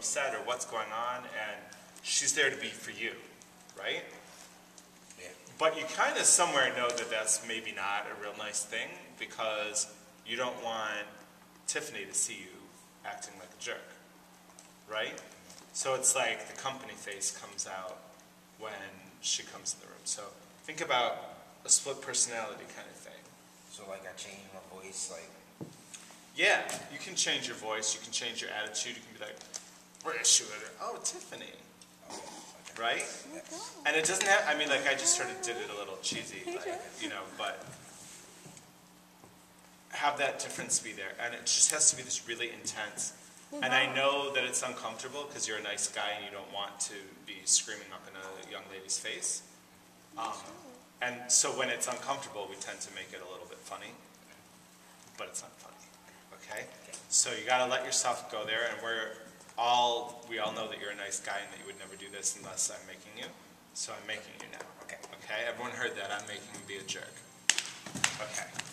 upset or what's going on, and she's there to be for you, right? Yeah. But you kind of somewhere know that that's maybe not a real nice thing because you don't want Tiffany to see you acting like a jerk, right? So it's like the company face comes out when she comes in the room. So think about a split personality kind of thing. So like I change my voice, like Yeah, you can change your voice, you can change your attitude, you can be like, where is she with her? Oh, Tiffany, oh, okay. right? And it doesn't have, I mean, like, I just sort of did it a little cheesy, like, you know, but have that difference be there. And it just has to be this really intense. And I know that it's uncomfortable because you're a nice guy and you don't want to be screaming up in a young lady's face. Um, and so when it's uncomfortable, we tend to make it a little bit funny, but it's not funny. Okay? So you got to let yourself go there, and we're all we all know that you're a nice guy and that you would never do this unless I'm making you. So I'm making you now. Okay. Okay? Everyone heard that. I'm making him be a jerk. Okay.